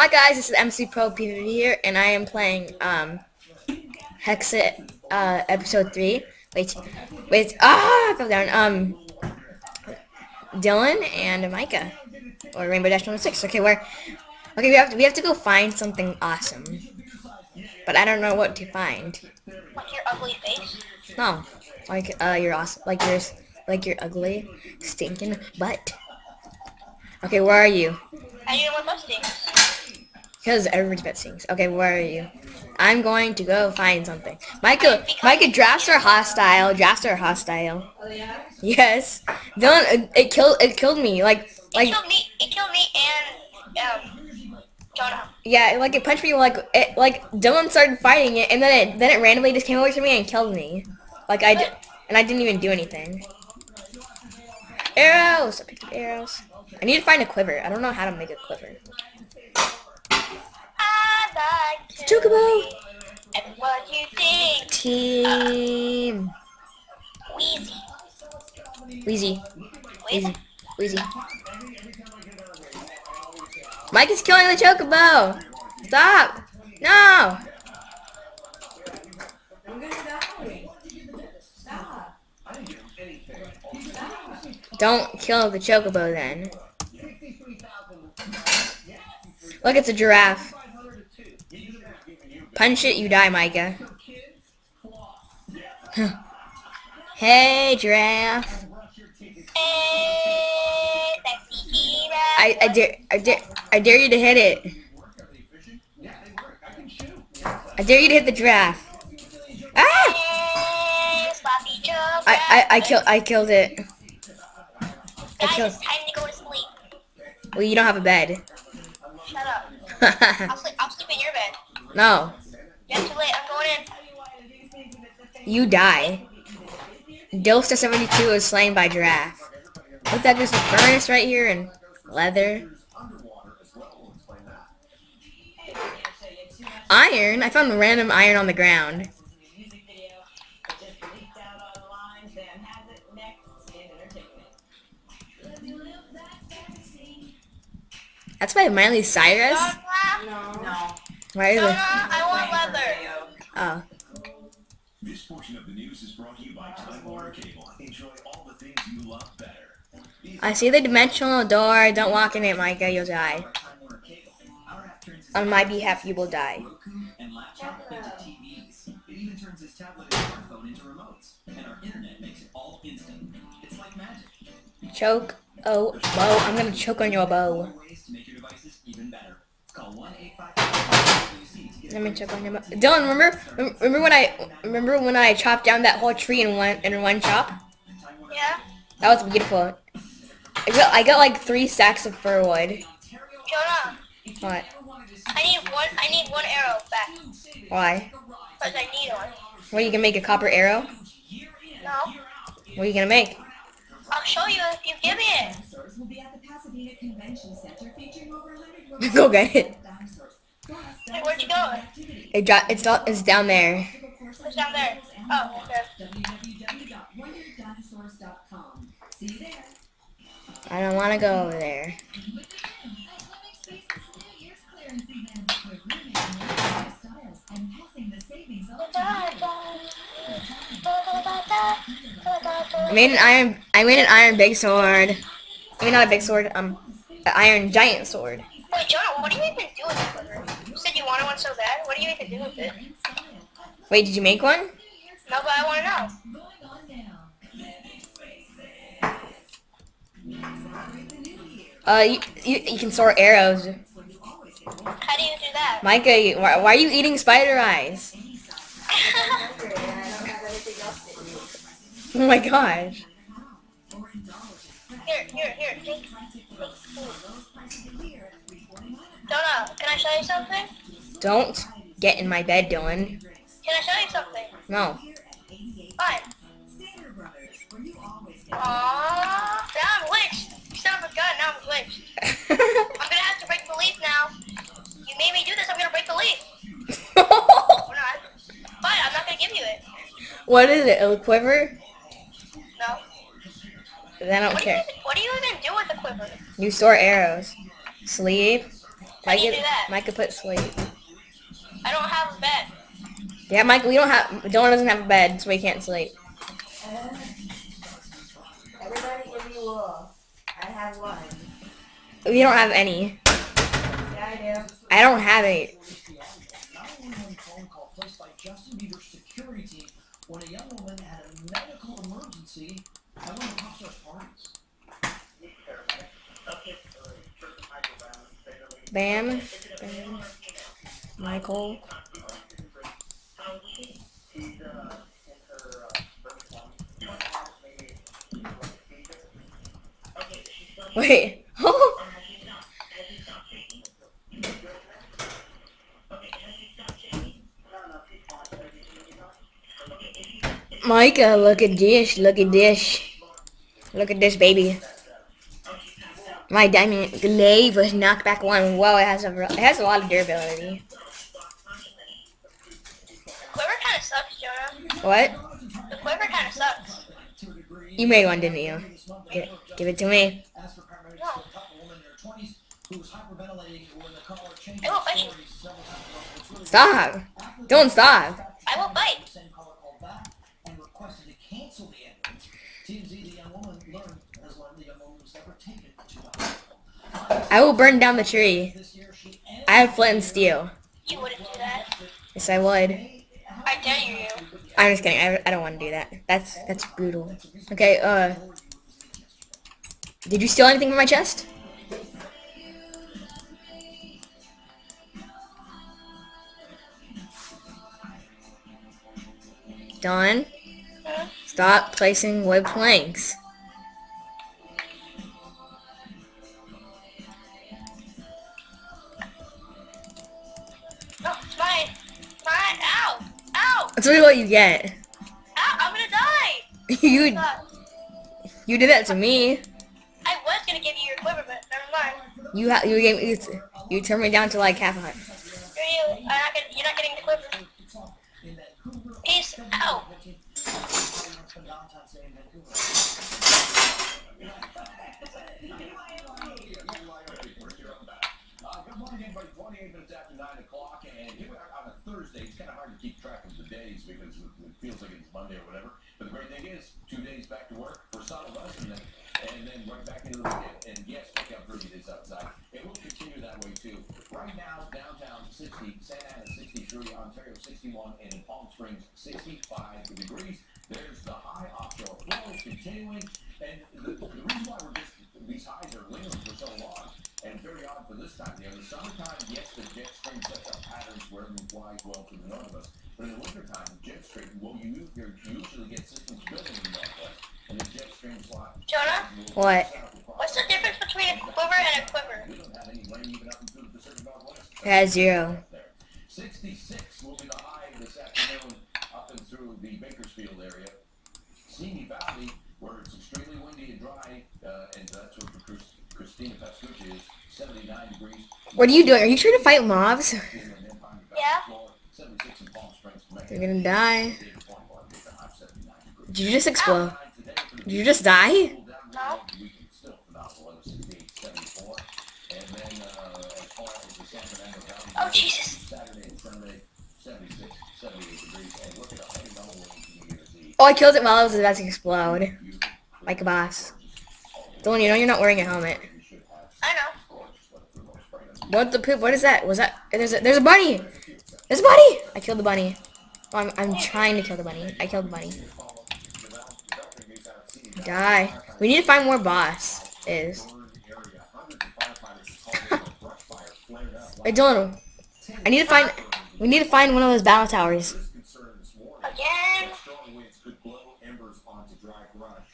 Hi guys, this is MC Pro PvP here, and I am playing um Hexxit uh episode three. Wait, wait, ah, I fell down. Um, Dylan and Micah, or Rainbow Dash 106. Okay, where? Okay, we have to, we have to go find something awesome, but I don't know what to find. Like your ugly face? No, like uh, you're awesome, like yours, like your ugly, stinking butt. Okay, where are you? Do you what butt stinks? Because everybody's bet sings. Okay, where are you? I'm going to go find something. Micah, Micah, drafts are hostile. Drafts are hostile. Oh yeah. Yes. Dylan, it, it killed. It killed me. Like, like. It killed me. It killed me and um, Jonah. yeah, like it punched me. Like, it, like Dylan started fighting it, and then it, then it randomly just came over to me and killed me. Like I did, and I didn't even do anything. Arrows. I picked up arrows. I need to find a quiver. I don't know how to make a quiver. Chocobo. And what you think? Team. Wheezy. Wheezy. Wheezy. Wheezy. Mike is killing the chocobo. Stop. No. Don't kill the chocobo then. Look, it's a giraffe. Punch it, you die, Micah. hey, giraffe. Hey. I, I dare I dare I dare you to hit it. I dare you to hit the giraffe. Ah! Hey, sloppy Joe. I I I killed I killed it. I Guys, killed. it's time to go to sleep. Well, you don't have a bed. Shut up. I'll sleep. I'll sleep in your bed. no, Yeah, too late. I'm going in. you die. Dilster seventy two is slain by giraffe. Look at this furnace right here and leather. Iron. I found random iron on the ground. That's by Miley Cyrus. Jonah, Why is Jonah, it? I want leather. Oh. This portion of the news is brought to you by Time Warner Cable. Enjoy all the things you love better. I see the dimensional door. Don't walk in it, Micah. You'll die. Time Warner Cable. Our app turns On my behalf, you will die. And laptop into TVs. It even turns his tablet and smartphone into remotes. And our internet makes it all instant. It's like magic. Choke. Oh, bow. I'm gonna choke on your bow. More ways to make your devices even better. Call 1-855-WC to get Let me choke on your bow. Dylan, remember? Remember when I remember when I chopped down that whole tree in one in one chop? Yeah, That was beautiful. I got I got like three stacks of fir wood. Jonah. What? I need one. I need one arrow back. Why? Cause I need one. What, you gonna make a copper arrow? No, What are you gonna make? I'll show you if you give me it. Dinosaurs will be at the Pasadena Convention Center featuring over 100 Go get it. Wait, where'd you go? It dro- it's not, it's down there. It's down there. Oh, okay. I don't want to go over there. I made an iron. I made an iron big sword. I mean, not a big sword. Um, an iron giant sword. Wait, Jonah, what do you even do with the quiver? You said you wanted one so bad. What do you even do with it? Wait, did you make one? No, but I want to know. Uh, you, you, you can store arrows. How do you do that? Micah, you- why, why are you eating spider eyes? Oh my gosh. Jonah, can I show you something? Don't get in my bed, Dylan. Can I show you something? No. Fine. Aww. Now I'm glitched. You son of a gun, now I'm glitched. I'm gonna have to break the leaf now. You made me do this, I'm gonna break the leaf. Or not. Fine, I'm not gonna give you it. what is it? A quiver? No. Then I don't What do you care. what do you even do with a quiver? You store arrows. Sleep. How do you Micah, do that? Micah put sleep. I don't have a bed. Yeah, Mike, we don't have. Dylan doesn't have a bed, so we can't sleep. Uh, everybody give me wool. I have one. We don't have any. Yeah, I do. I don't have any. 911 phone call placed by Justin Bieber's security team when a young woman had a medical emergency at one of Bam. Bam. Michael. Wait. Micah, look at this. Look at this. Look at this, baby. My diamond glaive was knocked back one. Whoa, it has a it has a lot of durability. Quiver kind of sucks, Jonah. What? The quiver kind of sucks. You made one, didn't you? Give, give it to me. As for paramedics, a couple women in their 20s who was hyperventilating when the caller changed I will bite you. stories several times. It's really Stop. After the Don't stop. I will bite. The same caller called back and requested to cancel the ambulance. TMZ, the young woman learned, has learned the young woman was never taken to the hospital. I will burn down the tree. This year, she I have flint and steel. You wouldn't do that. Yes, I would. I dare you. I'm just kidding. I, I don't want to do that. That's that's brutal. Okay. Uh. Did you steal anything from my chest? Done. Stop placing wood planks. That's really what you get. Ow. I'm gonna die. you God. you did that to me. I was gonna give you your quiver, but never mind. You ha- you gave me, you, you turned me down to like half a heart. You're, you, I'm not gonna, you're not getting the quiver. Peace out. Uh, good morning, everybody. 28 minutes after 9 o'clock, and here we are on a Thursday. It's kind of hard to keep track of the days because it it feels like it's Monday or whatever. But the great thing is, two days back to work for some of us, and then, and then right back into the weekend. And yes, look how pretty it is outside. It will continue that way, too. Right now, downtown 60, Santa Ana 63, Ontario 61, and in Palm Springs 65 degrees. There's the high offshore flow continuing, and the, the reason why we're just, these highs are lingering for so long and very odd for this time. You know, the summertime, yes, the jet stream sets up patterns where it flies well to the north of us. But in the wintertime, the jet stream, well, you, you usually get systems building in the northwest, and the jet stream slot. Jonah, What? what's the difference between a quiver and a quiver? We don't have any rain even up into the Pacific Northwest. It has zero. 66 will be the high this afternoon up and through the Bakersfield area. Simi Valley, where it's extremely windy and dry, uh, and that's where Chris, Christina Pascucci is, 79 degrees. What are you doing? Are you trying to fight mobs? Yeah. You're gonna die. Did you just explode? Did you just die? No. Oh, Jesus. Saturday and Sunday, 76, 78 degrees, and look at how many double wings you can see. Oh, I killed it while I was about to explode. Like a boss. Dylan, you know you're not wearing a helmet. I know. What the poop? What is that? Was that? There's a, there's a bunny! There's a bunny! I killed the bunny. Oh, I'm, I'm trying to kill the bunny. I killed the bunny. Die. We need to find more boss. Is. Hey Dylan, I need to find. We need to find one of those battle towers.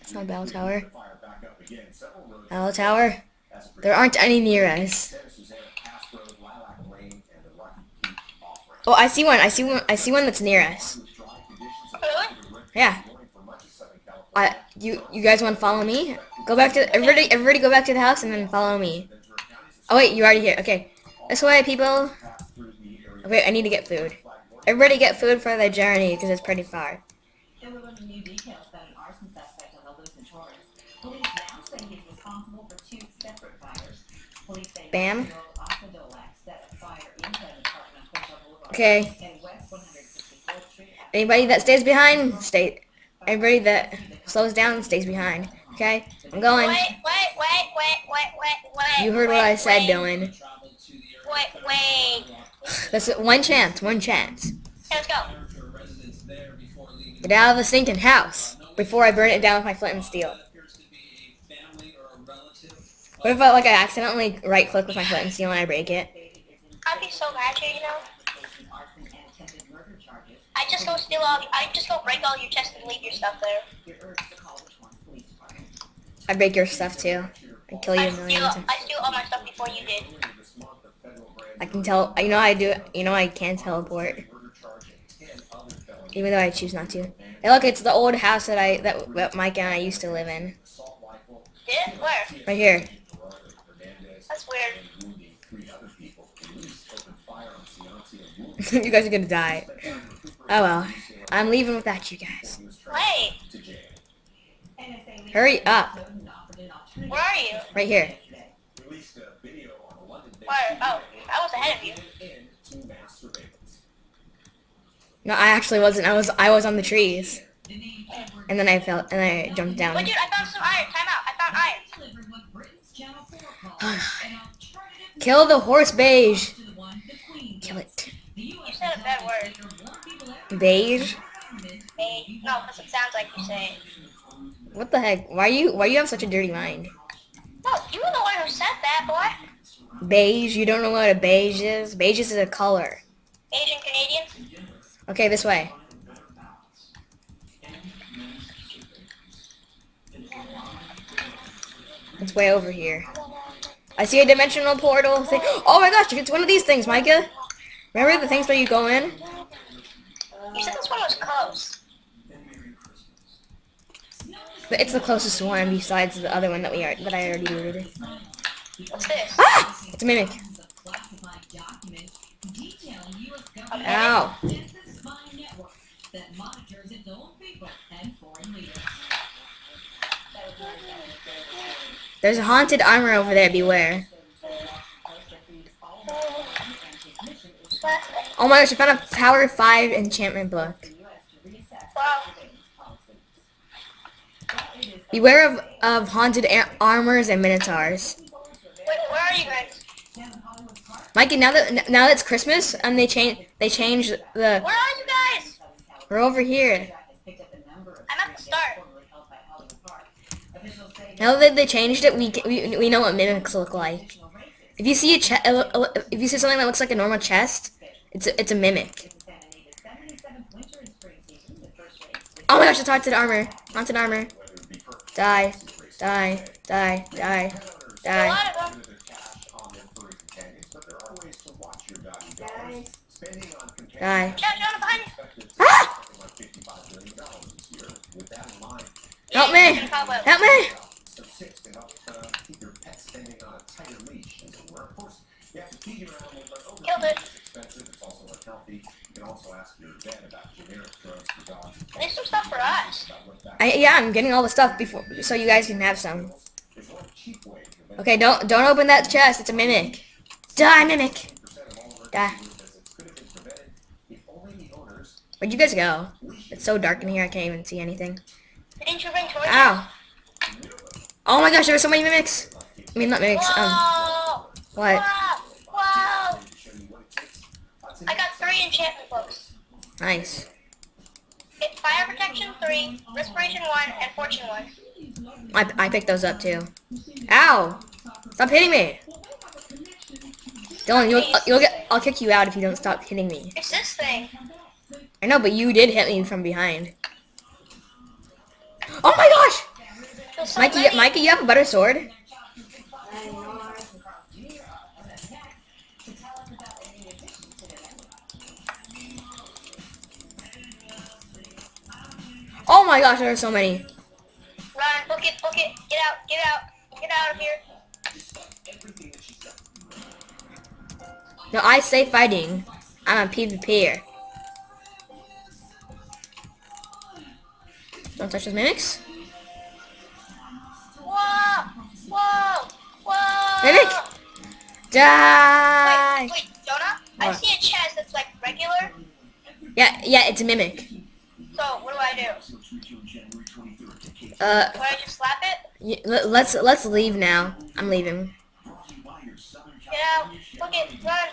It's not a battle tower. Battle tower. There aren't any near us. Oh, I see one. I see one. I see one that's near us. Really? Yeah. I, you you guys want to follow me? Go back to everybody. Everybody, go back to the house and then follow me. Oh wait, you're already here. Okay, this way, people. Okay, I need to get food. Everybody, get food for the journey because it's pretty far. Boulevard Okay. and West 164th Street. Anybody that stays behind, stay. Everybody that slows down stays behind. Okay? I'm going. Wait, wait, wait, wait, wait, wait, wait. You heard what I said, wait, Dylan. Traveled to the Wait, wait. That's one chance. One chance. Okay, let's go. your residence there before leaving. Get out of the stinking house before I burn it down with my flint and steel. That appears to be a family or a relative. What if I like I accidentally right click with my foot and steel and I break it? I'd be so mad you, you know. Facing arson and attempted murder charges. I just go steal all. Um, I just go break all your chests and leave your stuff there. You're urged to call the Torrance Police Department. I break your stuff too. I kill you I a million steal. times. I steal all my stuff before you did. This month, the federal grand I can tell. You know I do. You know I can teleport, murder charge and 10 other felonies. even though I choose not to. Hey, look, it's the old house that I that, that Mike and I used to live in. Did? Where? Right here. Gerardo Hernandez, That's weird. and wounding three other people. Police opened fire on Cianci and wounded you guys are gonna die. Oh well. I'm leaving without you guys. He Wait. transferred to jail. NSA leader Hurry up. Snowden offered an alternative Where are you? Right here. yesterday. Released a video on a London-based Where? Oh, I was ahead of you. end to mass surveillance. No, I actually wasn't. I was I was on the trees, and then I fell and I jumped down. Wait, dude, I found some iron. Time out. I found iron. Kill the horse beige. to the one the Queen Kill it. You said a bad word. warned people everywhere Beige. No, because it sounds like you say it. What the heck? Why you why you have such a dirty mind? No, you were the one who said that, boy. Beige. You don't know what a beige is? Beige is a color. Asian Canadian. Okay, this way. It's way over here. I see a dimensional portal thing. Oh my gosh, it's one of these things, Micah. Remember the things where you go in? You said this one was close. But it's the closest one besides the other one that we are that I already looted. What's this? Ah! It's a mimic. classified documents detailing U.S. government Ow. extensive spy network that monitors its own people and foreign leaders. There's a haunted armor over there, beware. Oh my gosh, I found a Power 5 enchantment book. Wow. Beware of, of haunted armors and minotaurs. Wait, where are you guys? Mikey, now that now that it's Christmas and they change they changed the Where are you guys? we're over here. I'm at the start. Now that they changed it, we we, we know what mimics look like. If you see a che- if you see something that looks like a normal chest, it's a, it's a mimic. Oh my gosh, it's haunted armor. Haunted armor. Die. Die. Die. Die. Die. Die. Ah! something like $55 billion this year. With that in mind, Help me! Help me! For dogs. There's some stuff for us. About what that I, yeah, I'm getting all the stuff before so you guys can have some. There's one cheap way to prevent Okay, don't don't open that chest. It's a mimic. Die, mimic. 10% of all emergency Die. room visits could have been prevented if only the owners Where'd you guys go? It's so dark in here. I can't even see anything. Didn't you bring toys? Ow! Oh my gosh, there were so many mimics. I mean, not mimics. Um, what? Whoa! Whoa! to show you what it takes. Uh, to I got three enchantment books. Nice. It, fire protection three, respiration one, and fortune one. I, I picked those up too. Ow! Stop hitting me! Dylan, you'll you'll get. I'll kick you out if you don't stop hitting me. It's this thing. I know, but you did hit me from behind. Oh my gosh! So Mikey, many. Mikey, you have a better sword. Oh my gosh, there are so many. Run, book it, book it, get out, get out, get out of here. No, I say fighting. I'm a PvPer. Don't touch those mimics. Whoa! Whoa! Whoa! Mimic! Die! Wait, wait, Jonah? I see a chest that's like regular. Yeah, yeah, it's a mimic. So what do I do? Uh, Do I just slap it? let's let's leave now. I'm leaving. Get out. Look it. Run.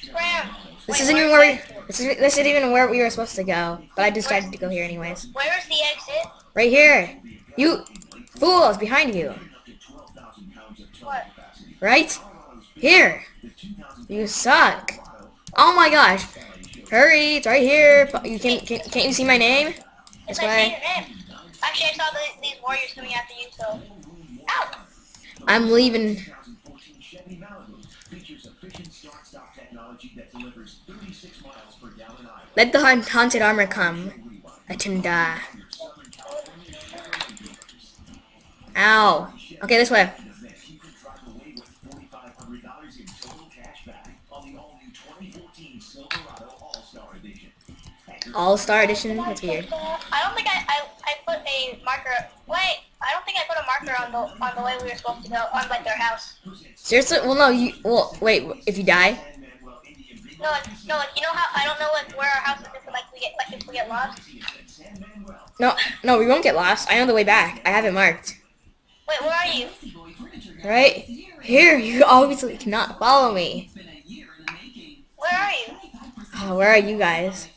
Scram. This Wait, isn't even where we, this, is, this isn't even where we were supposed to go. But I decided to go here anyways. Where's the exit? Right here. You fools behind you. What? Right? Here. You suck. Oh my gosh. Hurry, it's right here. You can, can can't you see my name? It's This like way. Actually, I saw the, these warriors coming after you, so. Ow! I'm leaving. 2014 Chevy Malibu features efficient start-stop technology that delivers 36 miles per gallon Iowa. Let the haunted armor come. Let him die. Ow. Okay, this way. You could drive away with $4,500 in total cash back on the all-new 2014 Silverado All-Star Edition. All Star Edition. That's weird. I don't think I, I, I put a marker. Wait, I don't think I put a marker on the on the way we were supposed to go on like their house. Seriously? Well, no. You. Well, wait. If you die. No, like, no, like you know how I don't know like where our house is if like we get like if we get lost. No. No, we won't get lost. I know the way back. I have it marked. Wait, where are you? Right here. You obviously cannot follow me. It's been a year in the making. Where are you? Oh, where are you guys?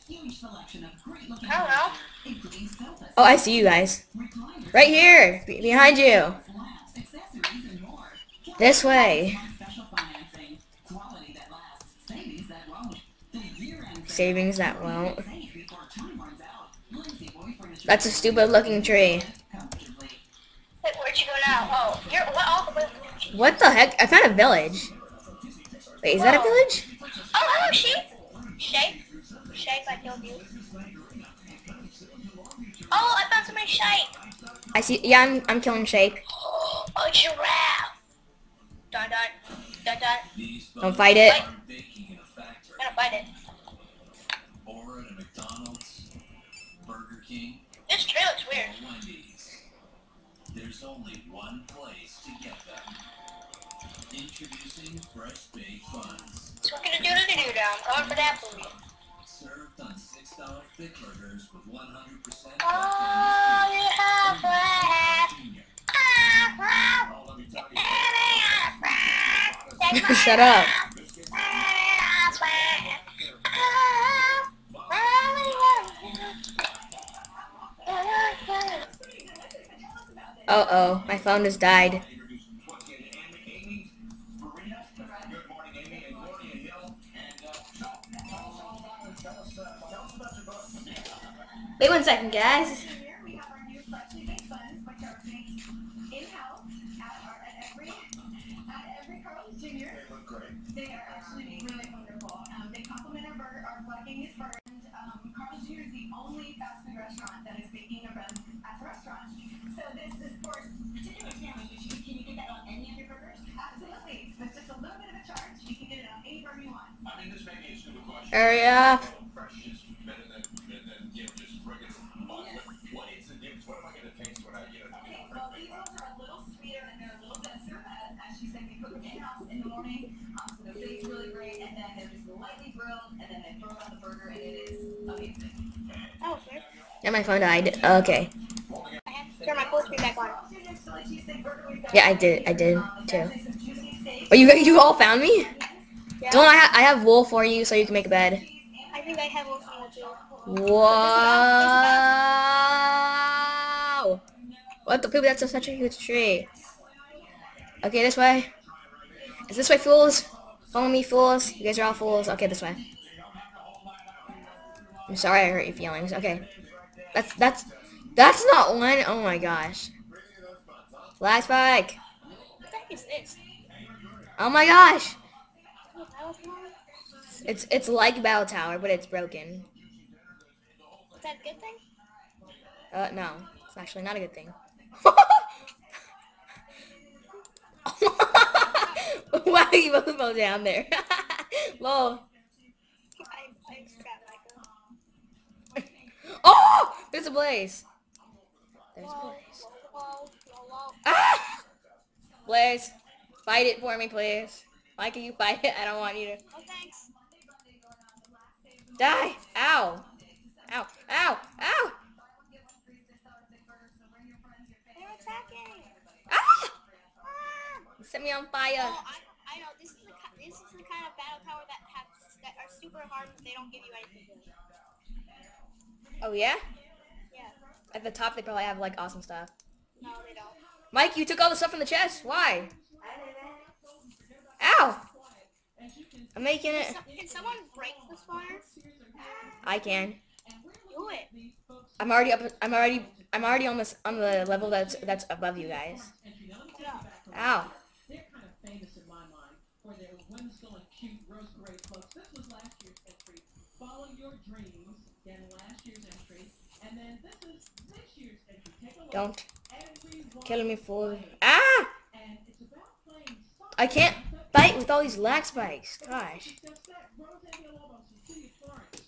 Huge selection of great looking I don't know. including sofas, Oh, I see you guys. Right here. Be- behind you. lamps, accessories, and more. This way. Special financing, quality that lasts, savings that won't. The year-end Savings that won't. save before time runs out. Lindsay Boy Furniture That's a stupid looking tree. Wait, where'd you go now? Oh, you're what? Wait. What the heck? I found a village. Wait, is that a village? oh hello, sheep. Shape. Shape, I killed you. Oh, I found somebody's shape. I see. Yeah, I'm, I'm killing Shape. A giraffe. Dun dun. Dun dun. Don't fight it. Baking in a factory I'm gonna fight it. or at a McDonald's, Burger King, This tree looks weird. or Wendy's. There's only one place to get them. Introducing fresh baked buns. So we're gonna do the do now. I'm going for that food. Served on $6 thick burgers with 100% Oh, you have. Shut up. Uh oh, my phone just died. Wait one second, guys. Here we Yeah, my phone died. Okay. I have to turn my full screen back on. Yeah, I did. I did too. Actually, some juicy steak. Oh, you you all found me? Yeah. Don't I? Ha- I have wool for you, so you can make a bed. I think I have one single too. Wow! What the poop? That's such a huge tree. Okay, this way. Is this way, fools? Follow me, fools. You guys are all fools. Okay, this way. I'm sorry I hurt your feelings. Okay. That's that's that's not one. Oh my gosh. Last spike. What the heck is this? Oh my gosh. That was wrong. It's it's like Battle Tower, but it's broken. Is that a good thing? Uh, no, it's actually not a good thing. Why are you both fell down there? Lol. Oh, there's a blaze. There's a blaze. Ah! Blaze, fight it for me, please. Micah, you fight it. I don't want you to Oh, thanks. die. Ow. Ow. Ow. Ow. They're attacking. Ah! Set me on fire. Oh, I, I know. This is the this is the kind of battle tower that have that are super hard, but they don't give you anything. Oh yeah? Yeah. At the top, they probably have like awesome stuff. No, they don't. Mike, you took all the stuff from the chest. Why? Ow! I'm making it. So, can someone break the spawner? I can. Do it. I'm already up. I'm already. I'm already on this on the level that's that's above you guys. Ow! They're kind of famous in my mind for their whimsical cute rose parade floats. This was last year's entry. Follow your dreams. Again, last year's entry. And then this is this year's entry. Take a look. Don't kill me, fool. Ah! And it's about playing soccer. I can't fight with all these lag spikes. Gosh. It's just that Rose Villalobos in the city of Florence.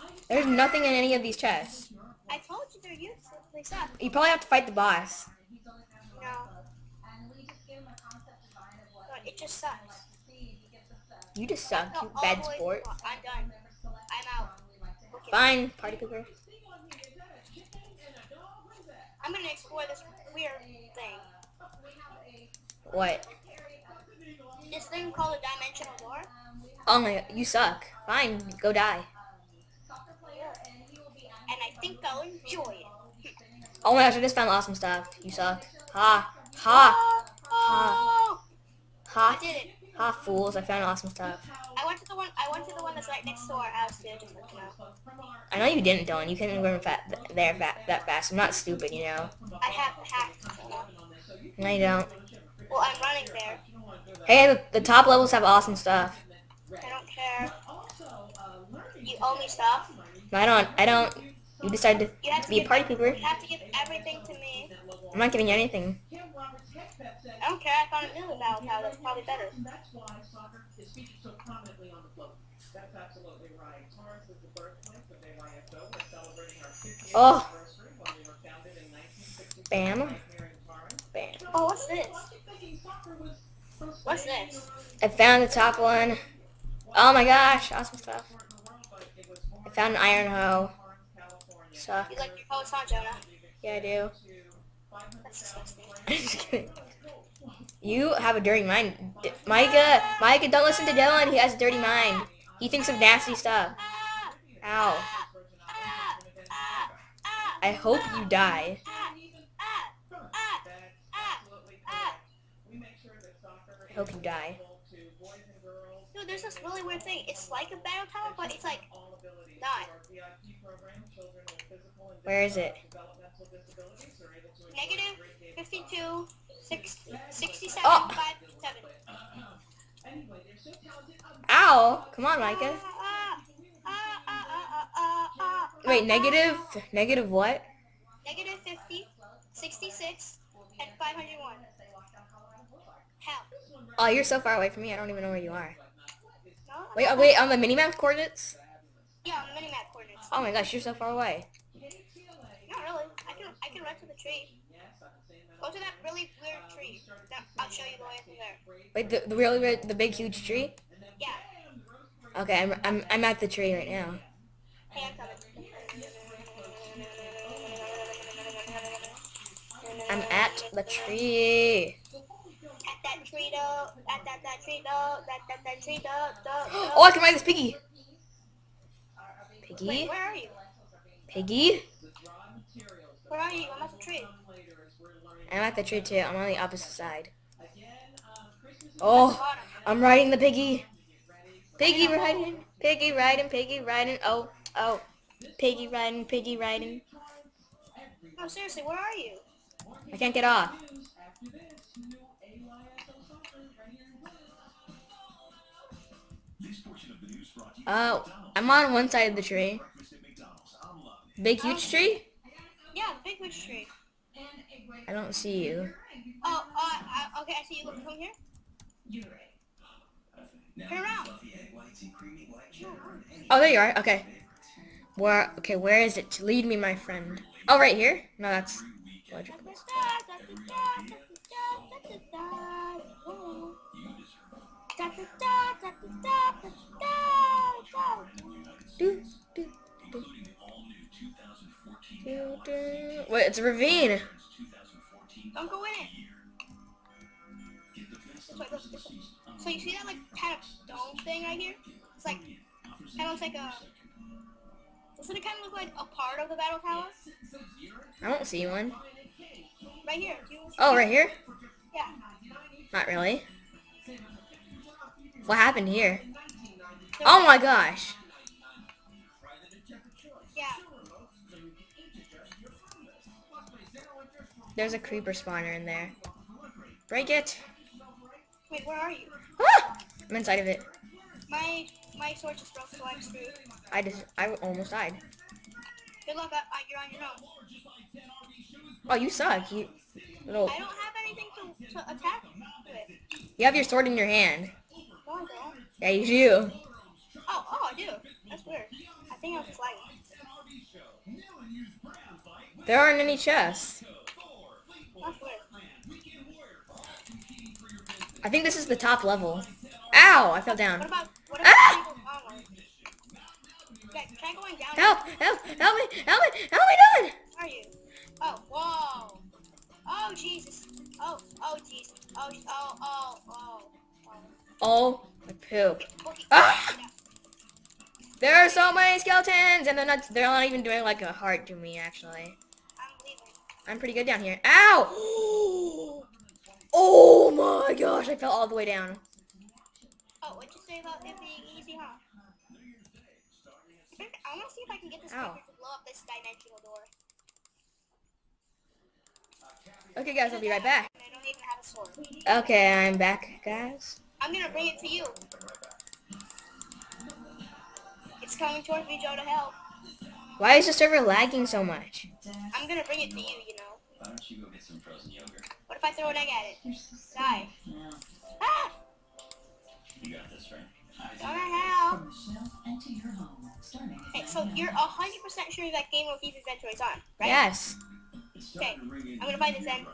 I just There's nothing in any of these chests. I told you they're useless. They suck. You probably have to fight the boss. No. It just sucks. You just suck, No, you bad sport. I'm done. I'm out. Fine, party pooper. I'm gonna explore this weird thing. What? This thing called a dimensional door. Oh my, you suck. Fine, go die. And I think I'll enjoy it. Oh my gosh, I just found awesome stuff. You suck. Ha. Ha. Oh! oh. I Ha. did it. Ha, fools. I found awesome stuff. I went to the one. I went to the one that's right next to our house too. Just you know. I know you didn't, Dylan. You couldn't run fa- there fa- that fast. I'm not stupid, you know. I have hacked. No, you don't. Well, I'm running there. Hey, the, the top levels have awesome stuff. I don't care. also You owe me stuff. I don't. I don't. You decided You have to to be a party You pooper. have to give everything to me. I'm not giving you anything. I don't care. I found a new battle tower that's probably better. That's why soccer is featured so prominently on the float. That's absolutely right. Torrance is the birthplace of AYSO. We're celebrating our 50th Oh. anniversary when we were founded in 1966 Bam. right here in Torrance. Bam. Oh, what's this? Lots of thinking soccer was so What's staying this? I found the top one. Oh my gosh, awesome stuff. in the world, but it was born I found an iron hoe. in Suck. You like your poets, huh, Jonah? Yeah, I do. That's disgusting. I'm just kidding. You have a dirty mind. D Micah, Micah, don't listen to Dylan. He has a dirty mind. He thinks of nasty stuff. Ow. I hope you die. I hope you die. Dude, there's this really weird thing. It's like a battle tower, but it's like not. Where is it? Negative 52. 6, 67, Oh. 5, 7. Anyway, they're so talented. Um, Ow! Come on, Micah. Ah, ah, ah, Wait, negative? Negative what? Negative 50, 66, and 501. Hell. Oh, you're so far away from me. I don't even know where you are. No? Wait, oh, wait, on the minimap coordinates? Yeah, on the minimap coordinates. Oh my gosh, you're so far away. Not really. I can I can run to the tree. Go to that really weird tree. That, I'll show you the way from there. Wait, the, the really, really- the big, huge tree? Yeah. Okay, I'm, I'm, I'm at the tree right now. Hey, I'm coming. I'm at the tree. At that tree though. At that that tree though. That that that tree though. though, though. Oh, I can ride this piggy. Wait, Piggy? where are you? Piggy? Where are you? I'm at the tree. I'm at the tree too. I'm on the opposite side. Again, Christmas is Oh, I'm riding the piggy. Piggy riding, piggy riding, piggy riding. Oh, oh. Piggy riding, piggy riding. No, seriously, where are you? I can't get off. after this new AYSO soccer right here in Florida. This portion of the news brought to you Oh, I'm on one side of the tree. breakfast at McDonald's. I'm loving it. Big, huge tree? Yeah, big witch tree. I don't see you. Oh, uh, uh, okay, I see you. Come from here. You're right. Turn around. Oh, there you are. Okay. Where? Okay, where is it? Lead me, my friend. Oh, right here. No, that's logical. Wait, it's a ravine. Don't go in it. Way, this way, this way. So you see that like kind of dome thing right here? It's like kind of like a. Doesn't it kind of look like a part of the battle tower? I don't see one. Right here. Oh, right here? Yeah. Not really. What happened here? Oh my gosh. There's a creeper spawner in there. Break it. Wait, where are you? Ah! I'm inside of it. My my sword just broke, so I'm screwed. I just, I almost died. Good luck. Uh, uh, you're on your own. Oh, you suck. You little. I don't have anything to, to attack with. You have your sword in your hand. No, I don't. Yeah, you do. Oh, oh, I do. That's weird. I think I was just lagging. There aren't any chests. That's weird. I think this is the top level. Ow! I fell down. What about what about Ah! people armor? Okay, try going down. Help! Help! Help me! Help me! Help me, Dylan! Where are you? Oh, whoa. Oh, Jesus. Oh, oh, Jesus. Oh, oh, oh, oh. oh. My poop. Ah! There are so many skeletons, and they're not. They're not even doing like a heart to me. Actually, I'm leaving. I'm pretty good down here. Ow! Oh my gosh! I fell all the way down. Oh, what'd you say about it being easy, huh? I want to see if I can get this Ow. to blow up this dimensional door. Okay, guys, I'll be right back. I don't even have a sword. Okay, I'm back, guys. I'm gonna bring it to you. It's coming towards me, Joe, to help. Why is the server lagging so much? I'm gonna bring it to you, you know. Why don't you go get some frozen yogurt? What if I throw an egg at it? You're so sweet. Die. Yeah. Ah! You got this, right? Gonna help. From the shelf and your home, Okay, so you're 100% sure that Game of Thieves Adventure is on, right? Yes. Okay, I'm gonna find this then.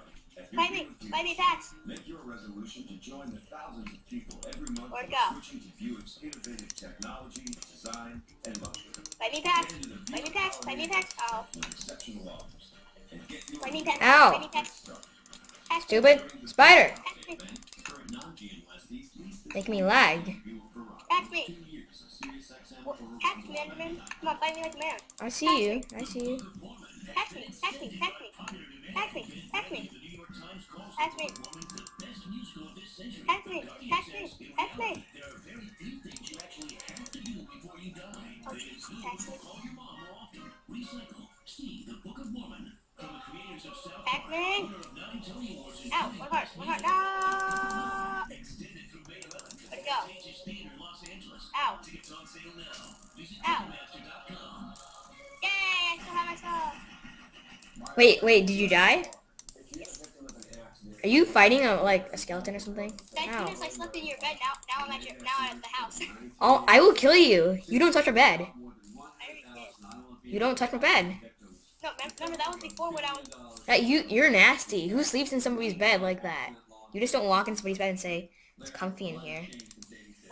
Find me. Find me, Pax. Make your resolution to join the thousands of people every month Where'd it go? switching to Buick's innovative technology, design, and luxury Find me, Pax. Find me, Pax. Find me, Pax. Oh. with exceptional offers. And get your Find me, Pax. Ow. Find me, Pax. Stupid spider. Pax me. current non-GM lessees lease the Make me lag. Ferrari. Me. Two years of Sirius XM What? for Pax me, Enderman. Come on, find me like a man. I see you. I see you. Pax me. Pax me. Pax me. Oh, me. Ow, one heart. One heart. No. Where'd it go? Ow. Ow. Yay, I still have my stuff. Wait, wait. Did you die? Are you fighting a like a skeleton or something? Goodness I slept in your bed. Now, now I'm at your, now I'm at the house. Oh, I will kill you. You don't touch my bed. I already did. You don't touch my bed. No, mem- remember that was before when I was. That you you're nasty. Who sleeps in somebody's bed like that? You just don't walk in somebody's bed and say it's comfy in here.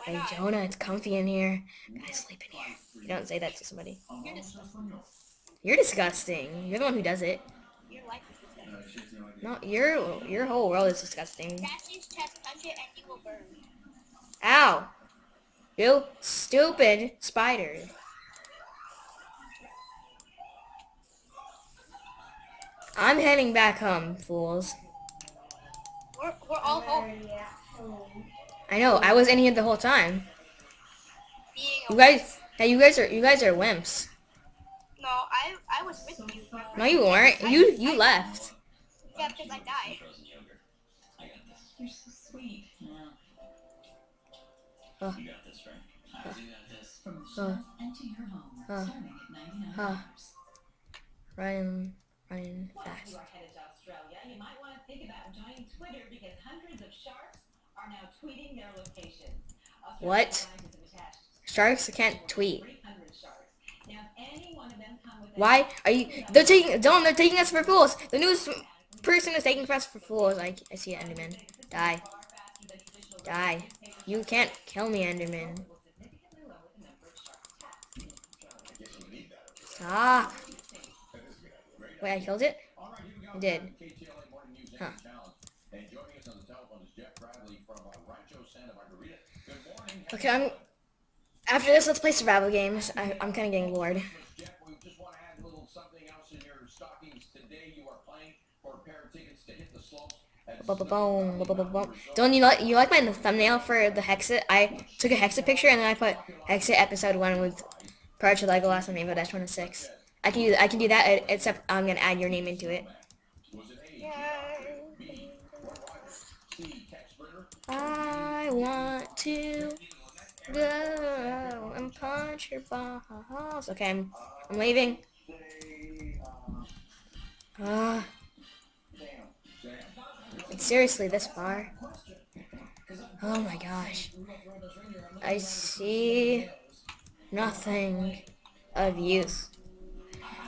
Hey? Jonah, it's comfy in here. Guys, sleep in here. You don't say that to somebody. You're disgusting. You're disgusting. You're the one who does it. Your life is disgusting. No, your your whole world is disgusting. Statues, chest, punch it, and you will burn. Ow! You stupid spider. I'm heading back home, fools. We're, we're all home. I know, I was in here the whole time. You guys, yeah, you guys are you guys are wimps. No, I I was with you. No, you weren't. You you left. Yeah, because I died. frozen yogurt. I got this. You're so sweet. Yeah. You got this, right? I do got this. From the shelf and to your home, Huh. starting at 99 Huh. Running, running Well, you are headed to Australia, you might want to think about joining Twitter because hundreds of sharks are now tweeting their location. Australia What? Science is attached Sharks can't tweet. Now, any one of them come within Why are you? They're taking. Don't. They're taking us for fools. The news person is taking us for fools. I, I see Enderman. Die. Die. You can't kill me, Enderman. will significantly lower the number of shark attacks in this zone. Guess we need that. Stop. That is a good idea. Great Wait, I killed it? You did. Huh. On uh. Okay, I'm. After this, let's play survival games. I, I'm kind of getting bored. Don't you like you like my thumbnail for the Hexxit? I took a Hexxit picture and then I put Hexxit episode one with prior to Legolas and Rainbow Dash one and six. I can do I can do that except I'm gonna add your name into it. I want to go and punch your balls. Okay, I'm I'm leaving. Ah, it's seriously this far. Oh my gosh. I see nothing of use.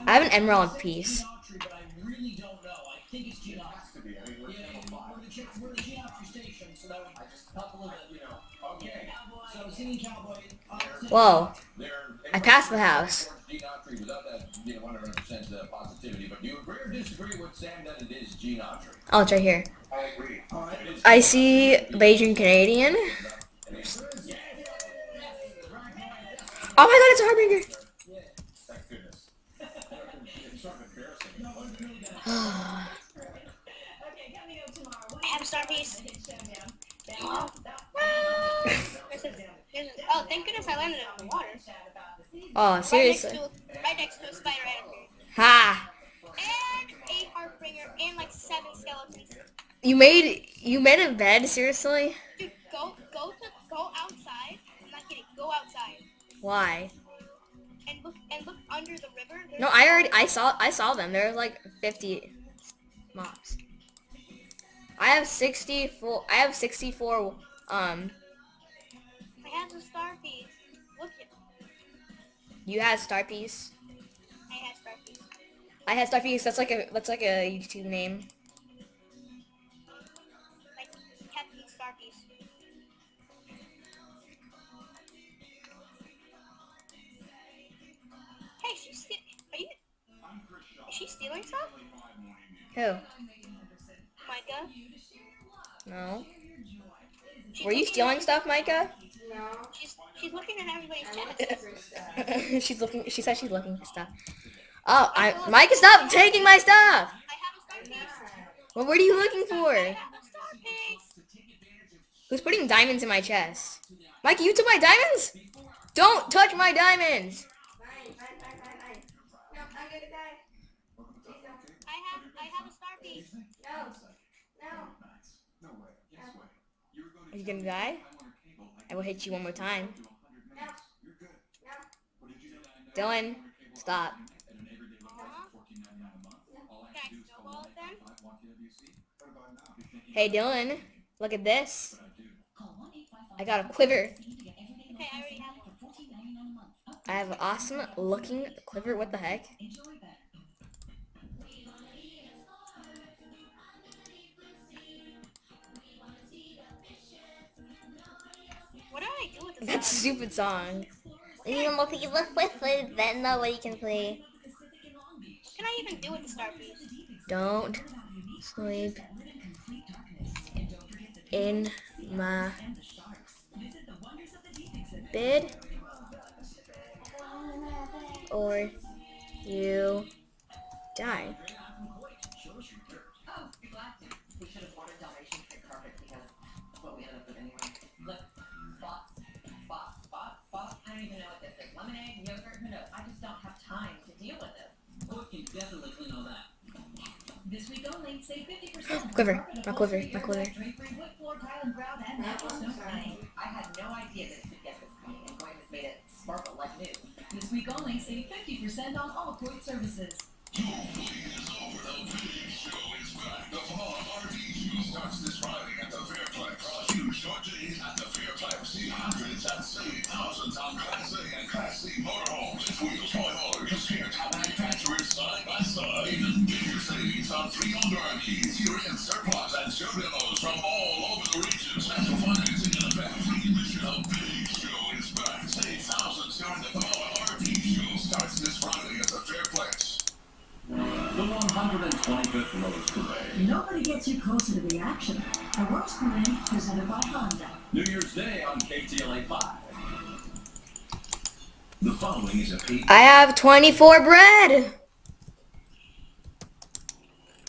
I have an emerald piece. Whoa. I passed the house. Geometry without that, you know, 100% positivity. But do you agree or disagree with Sam that it is geometry? Oh, it's right here. I see Beijing Canadian. Oh my god, it's a harbinger. Thank goodness. It's sort of embarrassing. Okay, coming up tomorrow. I have a star piece. Hit showdown. There's a- there's oh, thank goodness I landed in the water. Chat about the season. Oh, Right next seriously. to, right next to a spider animal. Ha! And a Harbinger and like seven skeletons. You made you made a bed, seriously? Dude, go go to go outside. I'm not kidding. Go outside Why? And look and look under the river. No, I already I saw I saw them. There were like 50 mobs. I have 64 I have 64 um I have a star piece. Look it. you had star piece. I have star piece. I had star piece. That's like a that's like a YouTube name. Is she stealing stuff? Who? Micah? No. She's Were you stealing at- stuff, Micah? She's she's looking at everybody's chest. she's looking she said she's looking for stuff. Oh, I Micah stop taking my stuff. I have a star piece. Well, what are you looking I for? have a star piece. Who's putting diamonds in my chest? Micah, you took my diamonds? Don't touch my diamonds. Fine, fine, fine, fine, fine. No, I'm gonna die. Please don't. I have I have a star piece. No. No. Are you gonna die? I will hit you one more time. No. Dylan, stop. Can I snowball it then? Hey Dylan, look at this. I got a quiver. to get everything Okay, I already have for $14.99 a month. Oh, I have an awesome looking quiver. What the heck? That's a stupid song. You look you look with it, then nobody can play. What can I even do with the star piece? Don't sleep in my bed or you die. Don't even know what this is. Lemonade, yogurt, who knows? I just don't have time to deal with this. Oh, you definitely clean all that. This week only, save 50%. Quiver, Carpet, my quiver, upholstery, my quiver. airbags, Drapery, wood floor, tile and grout, and natural snow playing. I had no idea that it could get this clean, and Coit has made it sparkle like new. This week only, save 50% on all Coit services. starts this Friday at the Fairplex. Huge short days Hundreds at sea, thousands on Class A and Class C motorhomes. It's Wheels Toy Haulers. Just here, top manufacturers side by side. Even bigger savings on three owned RVs, year-end surplus, and show demos from all over the region. Special financing in effect. The edition of Big Show is back. Save thousands during the Free 25th Rose Parade. Nobody gets you closer to the action. A Rose Parade presented by Honda. New Year's Day on KTLA 5. The following is a paid I have 24 bread.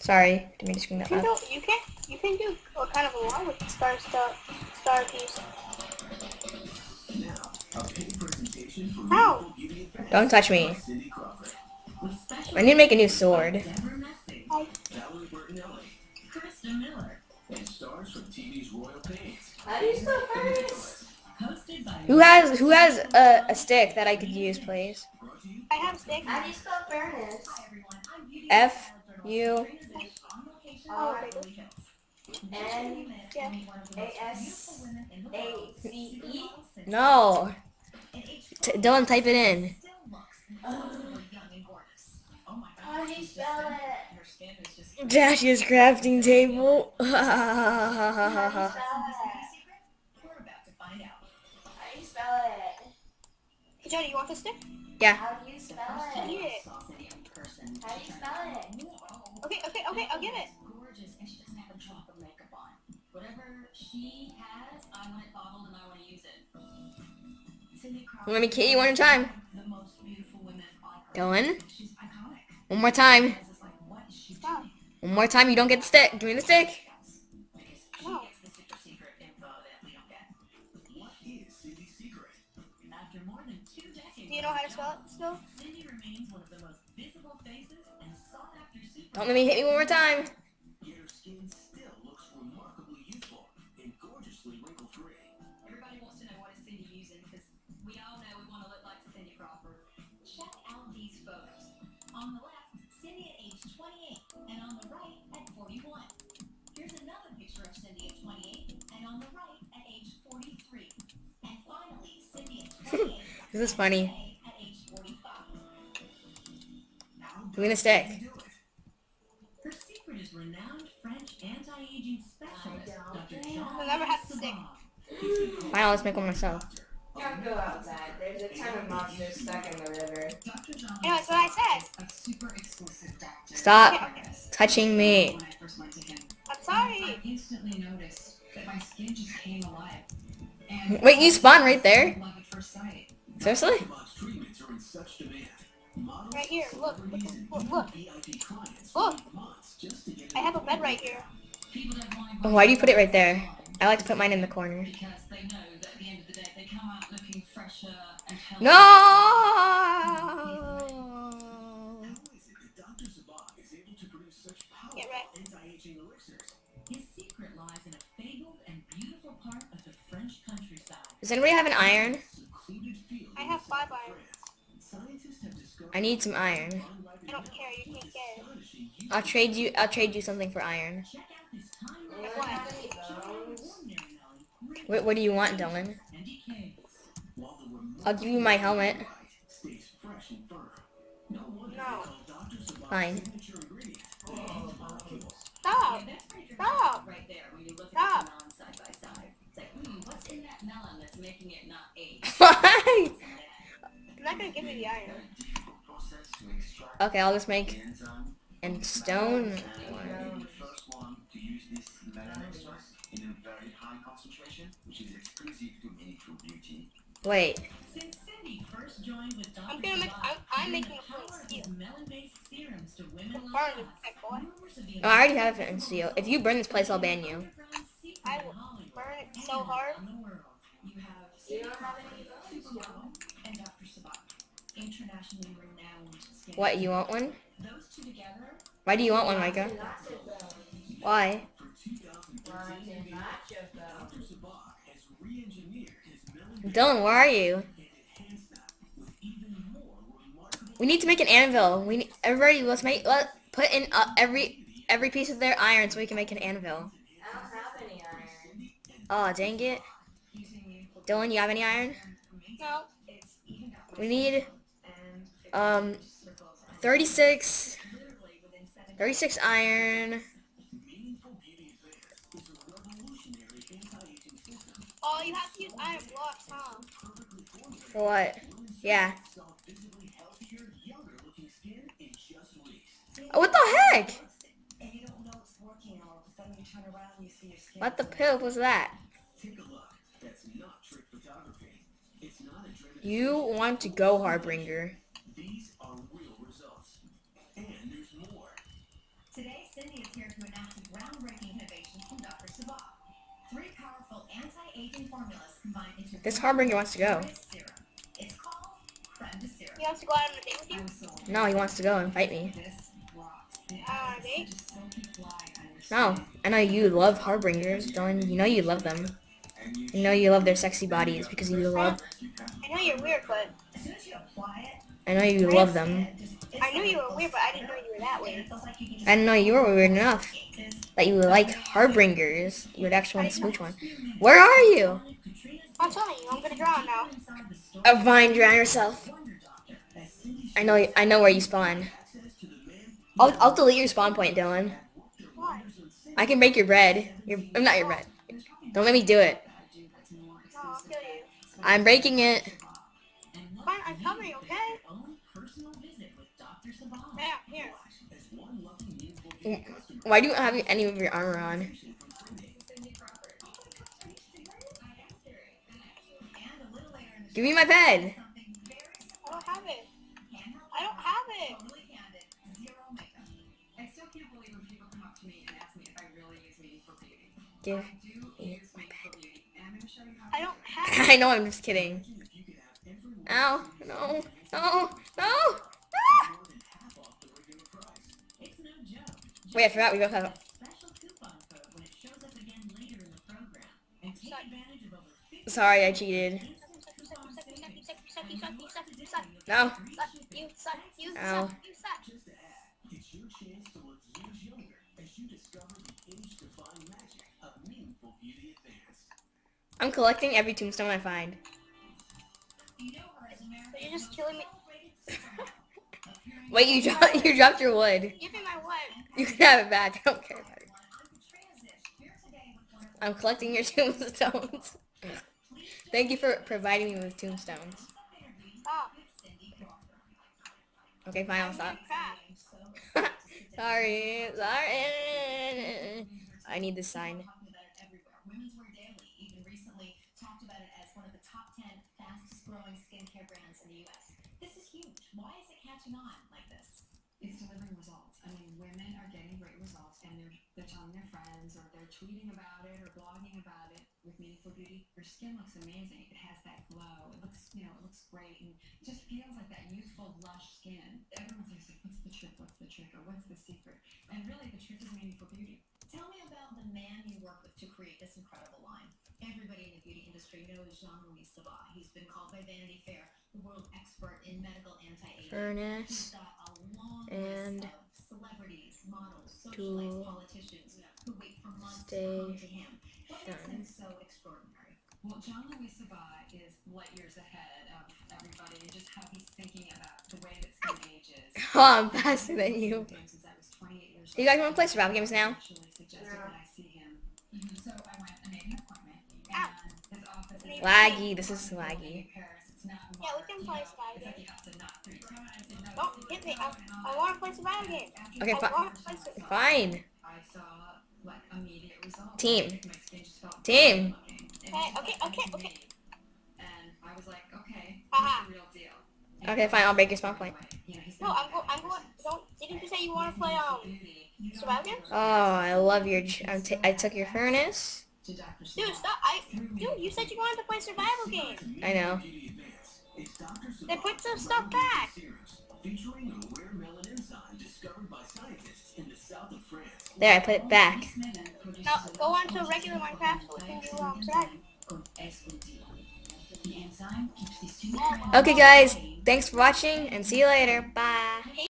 Sorry, didn't mean to scream that You can loud. do, you can, you can do a kind of a lot with the star stuff, star piece. Now, a paid presentation for Ow. Beautiful Beauty and Fashion Don't touch me. By Cindy Crawford. With special I need to make a new sword. Debra Messing, Valerie Bertinelli. Christa Miller, And stars from TV's Royal Pains. How do you spell furnace? Who has who has a, a stick that I could use, please? Brought to I have stick. do you spell furnace? Hi everyone, I'm Beauty F and U Style journalist on location Oh, in okay. Beverly Hills. Yeah. Yeah. One of the most beautiful women in the world, A-C-E? Cindy No. T- Dylan, type it in. still looks incredibly young and gorgeous. My god. she's just thin. Her skin is just Dash's crafting table. We're about to find out. Hey, Johnny, you want this stick? yeah. Eat it. Saw Cindy in person. How do you spell it? Oh. Okay, okay, okay, I'll get it. Gorgeous, and she doesn't have a drop of makeup on. Whatever she has, I want it bottled and I want to use it. Cindy Crawford. Let me kill you one at a time. The most beautiful women on earth. Dylan, She's iconic. One more time. It's just like, what is she Stop. One more time, you don't get the stick. Give me the stick. No. gets the super secret info that we don't get. What is Cindy's secret? After more than two decades. Do you know how to spell it still? Cindy remains one of the most visible faces and sought after super. Don't let me hit me one more time. This is funny. today At age 45. How Give me the does stick. Cindy do it? Her secret is renowned French anti-aging specialist, Dr. Jean I'll never have to stick. Fine, I'll just make one myself. Don't go outside. There's a ton of monsters stuck in the river. Dr. John Yeah, that's what I said. a super exclusive doctor. Stop touching me. I first went to him, I'm sorry. instantly noticed that my skin just came alive. Wait, you spawned right there? Seriously? Box treatments are in such demand. Models, Right here, look, celebrities, look, look, VIP clients Look. wait months just to get I have a bed right here. People that blind Oh, why do you put it right there? I like to put mine in the corner. because they know that at the end of the day they come out looking fresher and healthier. No! How is it that Dr. Sebagh is able to produce such powerful Get right. anti-aging elixirs? His secret lies in a fabled and beautiful part of the French countryside. Does anybody have an iron? I have five iron. France. Scientists have discovered I need some iron. I don't care, you can't get it. with astonishing use I'll trade you. I'll trade you something for iron. Check out this time Like what? What, do you want, Dylan? And decays. while the remarkable I'll give you my helmet. light stays fresh and firm. No wonder No. they call Dr. Sebagh's Fine. Stop. Yeah, that's pretty Stop. dramatic right there when you look Stop. at the melon side by side. It's like, hmm, what's in that melon that's making it not age? Why? I'm not gonna give you the iron. difficult process to extract Okay, I'll just make and stone. And the first one to use this melanin extract in a very high concentration, which is exclusive to Natural Beauty. Wait. Since Cindy first joined with Dr. I'm gonna make- I'm- I'm making the a flint steel. melon-based serums to women Burn like it, us, that boy. rumors of the Oh, I already have it in steel. If you burn this place, I'll ban you. I will burn it so hard. around the world. You have You Cindy don't have Crawford, any of those, Supermodel, and Dr. Sebagh, internationally renowned skin. What? You want one? Those two together Why do you want one, Micah? Not to go. Why? For 2013, Why to not to go. Dr. Sebagh has re-engineered his melon Dylan, where are you? and enhanced that with even more remarkable We need to make an anvil. We need, everybody let's make let put in uh, every every piece of their iron so we can make an anvil. I don't have any iron. Oh dang it. Dylan, you have any iron? No. We need um 36 36 iron. meaningful beauty advance is a revolutionary anti-aging system Oh, you have to use iron blocks, huh? For what? Yeah. saw visibly healthier, younger looking skin in just weeks. Oh, what the heck? turn around and you see your skin. What the poop was that? Take a look. That's not trick photography. It's not a driven. You want to go, Harbinger. This Harbinger wants to go. It's called Creme de Serum. He wants to go out on a date with you? No, he wants to go and fight me. This rocks. It Uh, has they- such a silky glide on your No. I know you love Harbingers, Dylan. You know you love them. You know you love their sexy bodies because you love. I know you're weird, but As soon as you apply it, I know you love them. I knew you were weird, but I didn't know you were that weird. It feels like you can just I didn't know you were weird enough that you would like Harbingers. You would actually want to smooch one. Where are you? I'm telling you, I'm gonna draw now. A vine, drown yourself. I know. I know where you spawn. I'll, I'll delete your spawn point, Dylan. Why? I can break your bread. Your, I'm not your bread. Don't let me do it. No, I'll kill you. I'm breaking it. Fine, I'm coming, okay? Own personal visit with Dr. Sebagh. Yeah, here. As one lucky meaningful beauty customer Why do you have any of your armor on? from Cindy Crawford. And a little later in the Give me my bed. something I don't have it. I don't have it. to me me if I. Give. Don't have I know. I'm just kidding. Ow! No! No! No! Ah! Wait, I forgot we both have. Special I code No. suck, you suck, you Ow. suck, you suck. Just to add, it's your chance to look years younger as you discover the age-defying magic of Meaningful Beauty Advanced. I'm collecting every tombstone I find. You know, Resumer, you're just killing me. celebrated supermodel, appearing Wait, you dropped you dropped your wood. Give me my what? You can have it back. I don't care about it. on Transit. Here today with one of I'm collecting your tombstones. Thank you for providing me with tombstones. Okay, fine, I'll stop. Sorry, sorry. I need this sign. Talked about it as one of the top 10 fastest growing skincare brands in the US. This is huge. Why is it catching on like this? It's delivering results. I mean, women are getting great results and they're, they're telling their friends or they're tweeting about it or blogging about it with Meaningful Beauty. Your skin looks amazing. It has that glow. It looks, you know, it looks great and just feels like that youthful, lush skin. Everyone's always like, what's the trick? What's the trick? Or what's the secret? And really, the trick is Meaningful Beauty. Tell me about the man you work with to create this incredible line. Everybody in the beauty industry knows Jean-Louis Sebagh. He's been called by Vanity Fair the world expert in medical anti-aging. He's Furnace. got a long and list of celebrities, models, socialites, politicians who wait for months to come to him. What makes done. so extraordinary? Well, John Louis Sebagh is light years ahead of everybody and just how he's thinking about the way that skin ages. Oh, I'm faster than you. Since I was 28 years You guys want to play survival games now? actually suggested No. that I see him. Mm-hmm. So I went and made an appointment. Ow. And his office is Laggy. This is laggy. in Paris. It's not in Yeah, we can play survival It's games. you have to knock three times. I said, no, Don't hit me. I, I want to play survival game. Okay, fi- play survival fine. I like immediate results. Team. My skin just felt Team. Okay, okay, okay, okay. And I was like, okay, Haha. here's the real deal. Okay, fine, I'll break your spawn point. You know, he's No, I'm going. I'm going. Don't. Didn't you say you want to play um survival games? Oh, I love your. ch- I'm t- I took your furnace. Dude, stop! I, dude, you said you wanted to play survival games. I know. Beauty Advanced. It's Dr. Then put some stuff Celebrity back. There, I put it back. Now go on to regular Minecraft so we can do um survival. The enzyme keeps these two Okay, guys. Thanks for watching, and see you later. Bye.